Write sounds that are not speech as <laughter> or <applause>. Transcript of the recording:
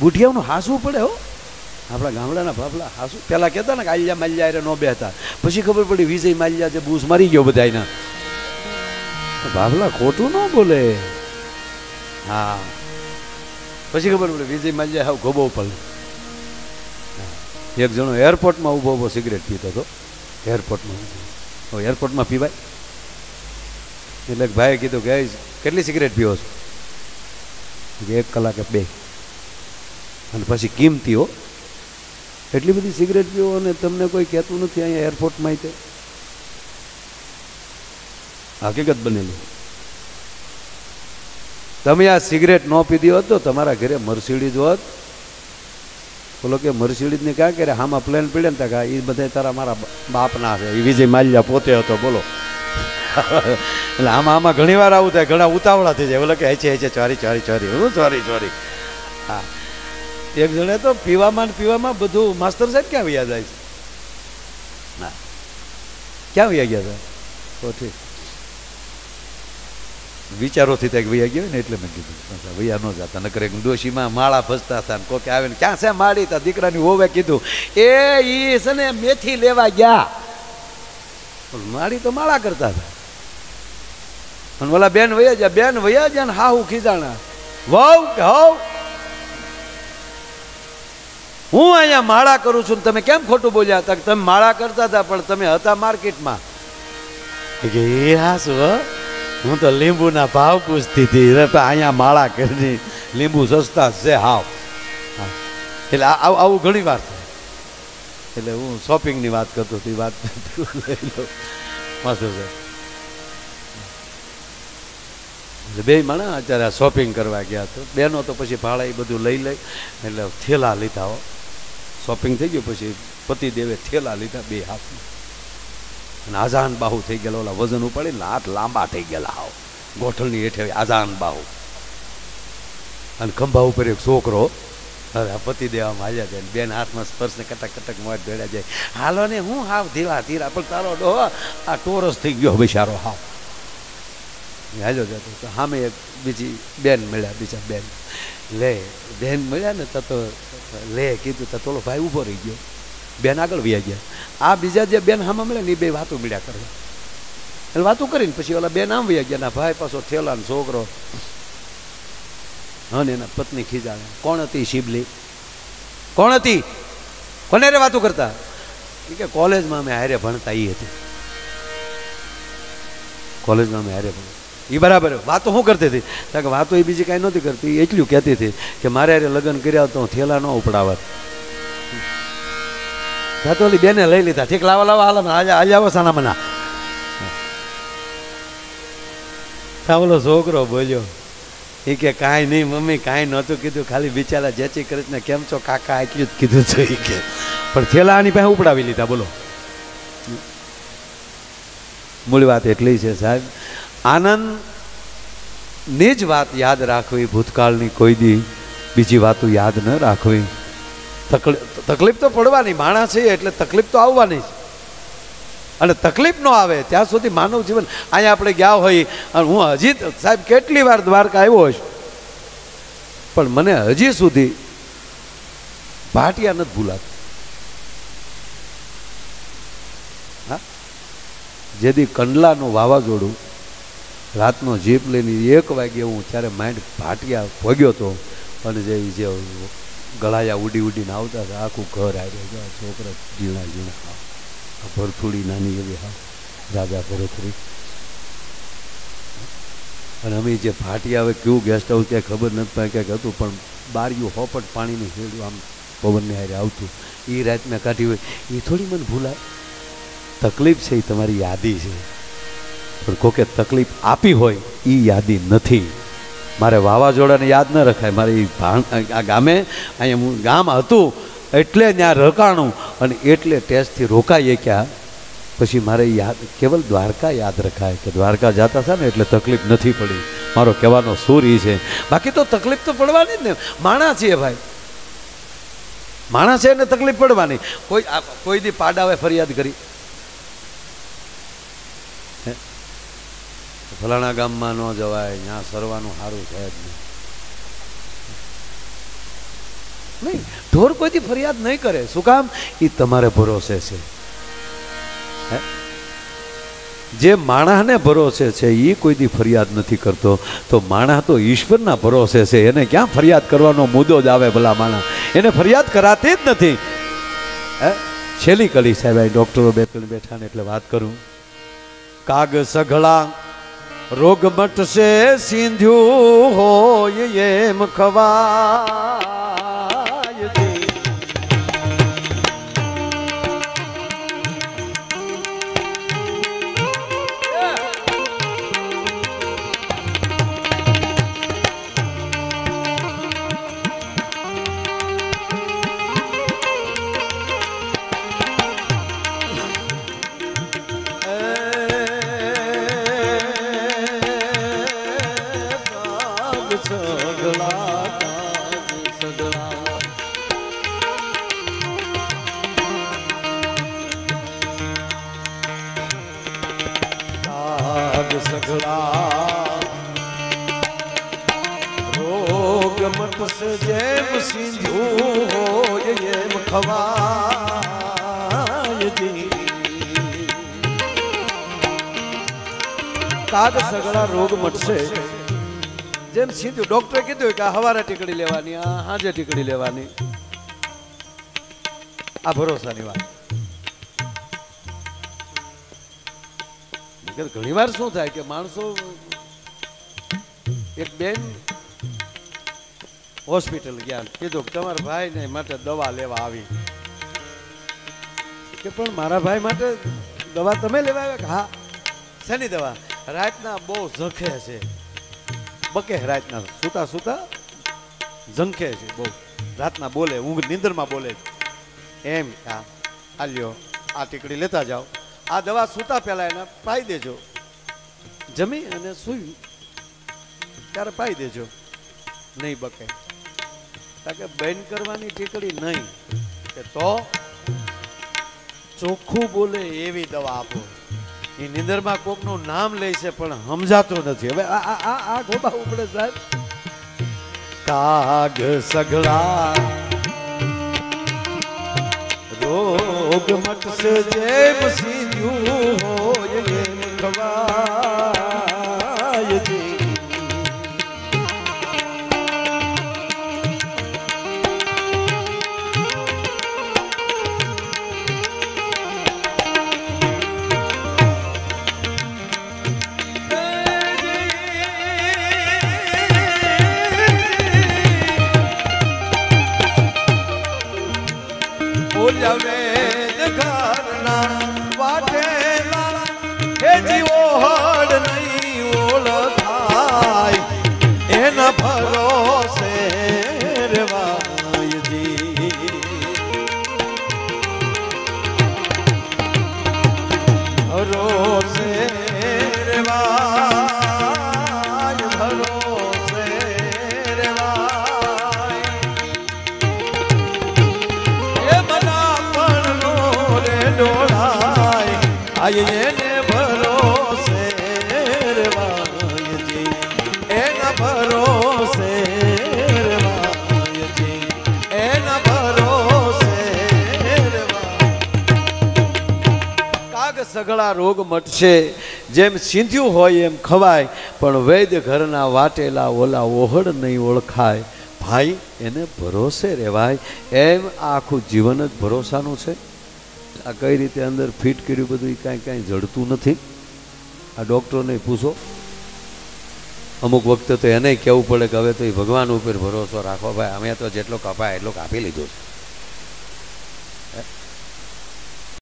બુઢિયાઓનું હાસવું પડે હો. આપણા ગામડાના ભાભલા હાસુ પહેલાં કહેતા ને કે આલ્યા માલ્યા અરે નો બેહતા. પછી ખબર પડી વિજય માલ્યા જે બૂસ મારી ગયો બધા એના. ભાભલા ખોટું ન બોલે. હા. પછી ખબર પડે વિજય માલ્યા હાવ ગોબો પડે એક જણો એરપોર્ટમાં ઊભો ઊભો સિગરેટ પીતો હતો. એરપોર્ટમાં એરપોર્ટમાં પીવાય? એટલે ભાઈએ કીધું કે કેટલી સિગરેટ પીવો છો? એક કલાકે બે. અને પછી કિંમતી એટલી બધી સિગરેટ પીવો અને તમને કોઈ કહેતું નથી અહીંયા એરપોર્ટમાં તે. હકીકત બનેલી. તમે આ સિગરેટ ન પીધી હોત તો તમારા ઘરે મર્સિડીઝ હોત. બોલો કે મર્સિડીઝને ક્યાં કરે આમાં પ્લેન પીડે ને તા એ બધા તારા મારા બાપના છે. એ વિજય માલ્યા પોતે હતો, બોલો. <laughs> એટલે આમાં આમાં ઘણી વાર આવું થાય. ઘણા ઉતાવળા થઈ જાય. બોલો કે હેચે હેચે ચોરી ચોરી ચોરી. હું ચોરી ચોરી. હા. એક જણે તો પીવામાં ને પીવામાં બધું માસ્તર સાહેબ ક્યાં વયા જાય છે? ના. ક્યાં વયા ગયા હતા? તો ઠીક. વિચારોથી ત્યાં વયા ગયો ને એટલે મેં કીધું. પાછા ન જતા. નકરે ડોશીમાં માળા ફસતા હતા ને કોકે આવે ને ક્યાં છે માળી? તા દીકરાની હોવે કીધું એ ઈ છે ને મેથી લેવા ગયા. પણ માડી તો માળા કરતા હતા. અને ઓલા બેન વયા ગયા. બેન વયા ગયા ને હાહુ ખીજાણા. વહુ કે હવ હું અહીંયા માળા કરું છું તમે કેમ ખોટું બોલ્યા હતા તમે માળા કરતા હતા, પણ તમે હતા માર્કેટમાં? એ એ હાસુ હો? હું તો લીંબુના ભાવ પૂછતી હતી અહીંયા માળા કરી લીંબુ સસ્તા છે, હાવ. હા. એટલે આવું ઘણી વાર થાય. એટલે હું શોપિંગની વાત કરતો હતી વાત મસ્ત છે. એટલે બે માણા અત્યારે શોપિંગ કરવા ગયા તો બેનો તો પછી ભાડા એ બધું લઈ લઈ, એટલે થેલા લીધા, હો. શોપિંગ થઈ ગયું, પછી પતિદેવે થેલા લીધા બે હાથમાં. અને આઝાન બાહુ થઈ ગયેલા, ઓલા વજન ઉપાડીને હાથ લાંબા થઈ ગયેલા હાવ. ગોઠલની હેઠે આઝાન બાહુ. અને ખંભા ઉપર એક છોકરો, હવે પતિ દેવામાં આવ્યા જાય બેન હાથમાં સ્પર્શને કટક કટક મોત ભેડા જાય. હાલો ને, હું હાવ ધીરા ધીરા, પણ તારો ડો આ ટોરસ થઈ ગયો બિચારો હાવ. હાલો જતો સામે બીજી બેન મળ્યા, બીજા બેન. લે, બેન મળ્યા ને તો લે, કીધું તો તોલો ભાઈ ઊભો રહી ગયો. બેન આગળ વ્યા ગયા. આ બીજા જે બેન હામાં મળે ને એ બે વાતો મળ્યા કરવા એટલે વાતો કરીને પછી ઓલા બેન આમ વ્યા ગયા, ના, ભાઈ પાછો થેલા ને છોકરો. હા ને એના પત્ની ખીજાણે કોણ હતી શિબલી? કોણ હતી? કોને રે વાતો કરતા? કે કોલેજમાં અમે હારે ભણતા એ હતી. કોલેજમાં અમે હારે ભણતા. એ બરાબર. વાતો શું કરતી હતી? કે વાતો એ બીજી કાંઈ નહોતી કરતી. એટલું કહેતી હતી કે મારે હારે લગ્ન કર્યા તો હું થેલા ન ઉપડાવત. તો ઓલી બેને લઈ લીધા. ઠીક, લાવા લાવા, હાલ આજે આજે આવો સાના મના ઓલો છોકરો બોલ્યો. એ કે કાંઈ નહીં, મમ્મી, કાંઈ નહોતું કીધું. ખાલી બિચારા જેચી કૃષ્ણ કેમ છો કાકા, એટલું જ કીધું છે એ કે. પણ થેલા આની પાસે ઉપડાવી લીધા, બોલો. મૂળ વાત એટલી છે સાહેબ. આનંદ, ની જ વાત યાદ રાખવી ભૂતકાળની કોઈ દી, બીજી વાતો યાદ ન રાખવી. તકલીફ તો પડવાની, માણસ છે એટલે તકલીફ તો આવવાની જ. અને તકલીફ ન આવે, ત્યાં સુધી માનવ જીવન, અહીંયા આપણે ગયા હોય, અને હું હજી સાહેબ, કેટલી વાર દ્વારકા આવ્યો હોઈશ. પણ મને હજી સુધી ભાટિયા નથી ભૂલાતું. જેથી કંડલાનું વાવાઝોડું રાતનો જીપ લઈને એક વાગે હું ત્યારે માઇન્ડ ભાટિયા ભોગ્યો હતો અને જે જે ગળાયા ઉડી ઉડીને આવતા હતા, આખું ઘર આવ્યો છોકરા ઝીણા ઝીણા હા ભરથુડી નાની એવી હા, રાજા ભરથુડી. અને અમે જે ભાટિયા, હવે કેવું ગેસ્ટ હાઉસ ક્યાંય ખબર નથી પડે ક્યાંક હતું, પણ બારીઓ હોપટ પાણીની હેડું આમ પવનને હારે આવતું. એ રાત મેં કાઢી હોય એ થોડી મને ભૂલાય. તકલીફ છે એ તમારી યાદી છે. પણ કોકે તકલીફ આપી હોય એ યાદી નથી. મારે વાવાઝોડાને યાદ ન રખાય. મારે આ ગામે, અહીંયા હું ગામ હતું, એટલે ત્યાં રોકાણું અને એટલે ટેસ્ટથી રોકાઈએ ક્યાં? પછી મારે યાદ, કેવલ દ્વારકા યાદ રખાય કે દ્વારકા જતા હતા ને એટલે તકલીફ નથી પડી. મારો કહેવાનો સૂર એ છે. બાકી તો તકલીફ તો પડવાની જ ને. માણસ છીએ ભાઈ. માણસ છે એને તકલીફ પડવાની. કોઈ કોઈ દી પાડાવે ફરિયાદ કરી. ફલાણા ગામમાં ન જવાય ત્યાં સરવાનું સારું છે જ નહીં. ઢોર કોઈથી ફરિયાદ નહીં કરે. શું કામ? એ તમારે ભરોસે છે. જે માણસને ભરોસે છે એ કોઈથી ફરિયાદ નથી કરતો. તો માણસ તો ઈશ્વરના ભરોસે છે. એને ક્યાં ફરિયાદ કરવાનો મુદ્દો જ આવે ભલા માણસ. એને ફરિયાદ કરાતી જ નથી. હે? છેલ્લી કલી સાહેબ ડોક્ટરો બે બેઠા ને એટલે વાત કરું. કાગ સઘળા રોગ મટશે સિંધ્યું હોય એમ ખવાય કાગ સઘળા રોગ મટશે જેમ સિંધુ હોય એમ ખવાય જી. કાગ સગળા રોગ મટશે જેમ સીધું ડોક્ટરે કીધું કે આ હવારે ટીકડી લેવાની આ હાજે ટીકડી લેવાની આ ભરોસાની વાત ઘણી વાર શું થાય કે માણસો એક બેન હોસ્પિટલ ગયા કીધું તમારા ભાઈને માટે દવા લેવા આવી. કે પણ મારા ભાઈ માટે દવા તમે લેવા આવ્યા હા. શેની દવા? રાતના બહુ ઝંખે છે. બકે રાતના સૂતા સૂતા ઝંખે છે બહુ. રાતના બોલે, ઊંઘ, નિંદરમાં બોલે. એમ આ લ્યો, આ ટીકડી લેતા જાઓ. આ દવા સૂતા પહેલા એને પાઈ દેજો. જમી અને સૂઈ. ત્યારે પાઈ દેજો. નહીં બકે. કે બેન કરવાની ટીકડી નહીં. કે તો ચોખ્ખું બોલે એવી દવા આપો. એ નિંદરમાં કોકનું નામ લે છે પણ સમજાતું નથી. હવે આ આ આ ગોબા ઉપડે સાહેબ. કાગ સગળા રોગ મટશે જેમ સીધું હોય એમ ખવાય આય એને ભરોસે રેવાયજી એના ભરોસે રેવાયજી એના કાગ સગળા રોગ મટશે. જેમ સિંધ્યું હોય એમ ખવાય. પણ વૈદ્ય ઘરના વાટેલા ઓલા ઓહડ નહીં ઓળખાય. ભાઈ, એને ભરોસે રહેવાય. એમ આખું જીવન જ ભરોસાનું છે. આ કઈ રીતે અંદર ફિટ કર્યું બધું એ કાંઈ કાંઈ જડતું નથી. આ ડૉક્ટરને પૂછો. અમુક વખતે તો એને કહેવું પડે કે હવે તો એ ભગવાન ઉપર ભરોસો રાખો. ભાઈ, અમે તો જેટલો કપાય એટલો કાપી લીધો છે?